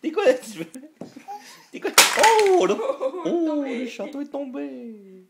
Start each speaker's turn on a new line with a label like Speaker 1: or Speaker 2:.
Speaker 1: T'es quoi T'es quoi? Oh, oh, oh le château est tombé.